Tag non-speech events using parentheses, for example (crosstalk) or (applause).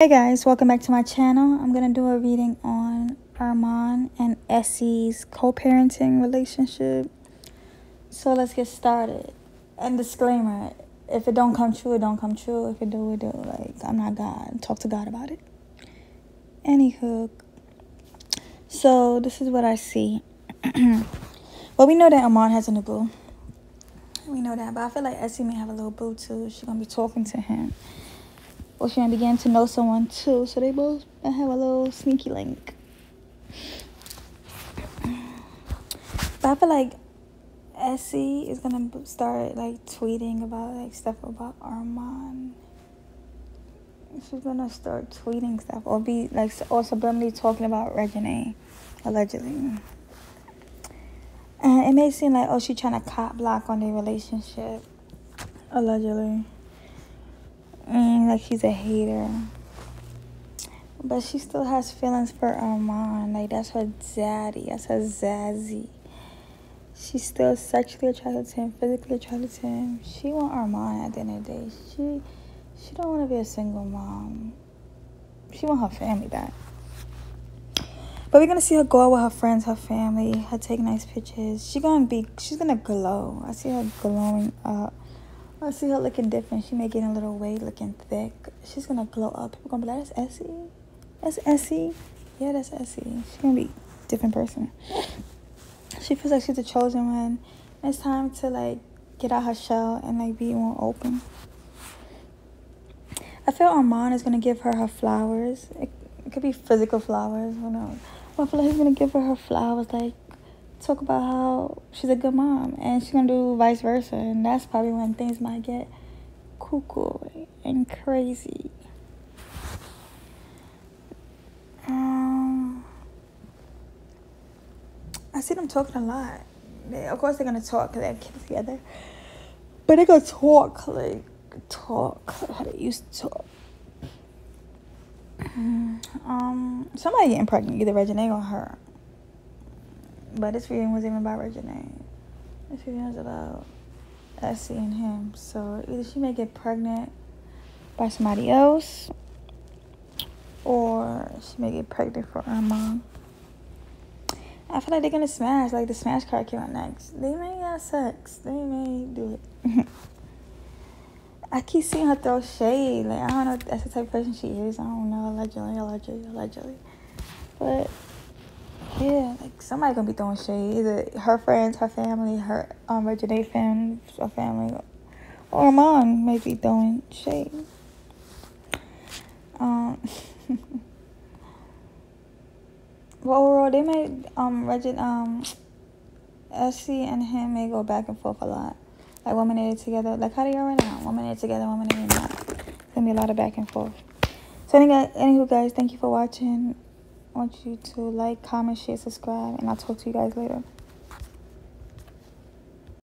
Hey guys, welcome back to my channel. I'm gonna do a reading on Armon and Essy's co-parenting relationship. So let's get started. And disclaimer, if it don't come true, it don't come true. If it do, it do. Like, I'm not God. Talk to God about it. Anywho, so this is what I see. (clears throat) well, we know that Armon has a new boo. We know that, but I feel like Essy may have a little boo too. She's gonna be talking to him or she began to know someone too. So they both have a little sneaky link. But I feel like Essy is gonna start like tweeting about like stuff about Armon. She's gonna start tweeting stuff or be like or subliminally talking about Reginae, allegedly. And it may seem like oh she's trying to cop block on their relationship, allegedly like she's a hater. But she still has feelings for Armon. Like that's her daddy. That's her zazzy. She's still sexually attracted to him, physically attracted to him. She want Armon at the end of the day. She she don't want to be a single mom. She want her family back. But we're gonna see her go out with her friends, her family, her take nice pictures. She gonna be she's gonna glow. I see her glowing up. I see her looking different. She may gain a little weight, looking thick. She's gonna glow up. People gonna be like, "That's Essy. That's Essy. Yeah, that's Essy." She's gonna be different person. (sighs) She feels like she's the chosen one. It's time to like get out her shell and like be more open. I feel Armon is gonna give her her flowers. It, it could be physical flowers. Who knows? I feel like he's gonna give her her flowers, like talk about how she's a good mom and she's gonna do vice versa. And that's probably when things might get cuckoo and crazy. Um i see them talking a lot. They, of course they're gonna talk because they have kids together. But they're gonna talk like talk how they used to talk. Um somebody getting pregnant either Reginae or her but this reading wasn't even about Reginae. This reading was about Essy and him. So either she may get pregnant by somebody else, or she may get pregnant for her mom. I feel like they're gonna smash. Like the smash card came out next. They may have sex. They may do it. (laughs) I keep seeing her throw shade. Like I don't know that's the type of person she is. I don't know. Allegedly, allegedly, allegedly. But yeah, like somebody gonna be throwing shade. Either her friends, her family, her um Reginae fans or family, or mom may be throwing shade. Um. (laughs) well, overall, they may um Regin um. Essy and him may go back and forth a lot. Like women together. Like how they are right now. Women together, women not. gonna be a lot of back and forth. So anyway, anywho guys, thank you for watching want you to like, comment, share, subscribe, and I'll talk to you guys later.